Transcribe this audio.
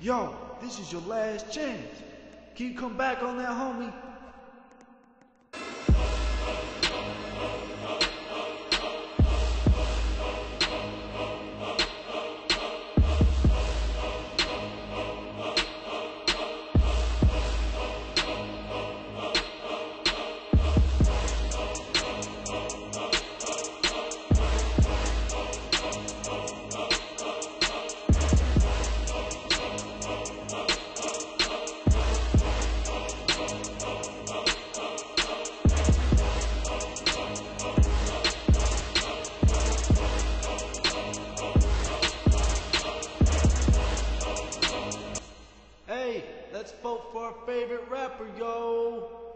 Yo, this is your last chance. Can you come back on that, homie? Let's vote for our favorite rapper, yo.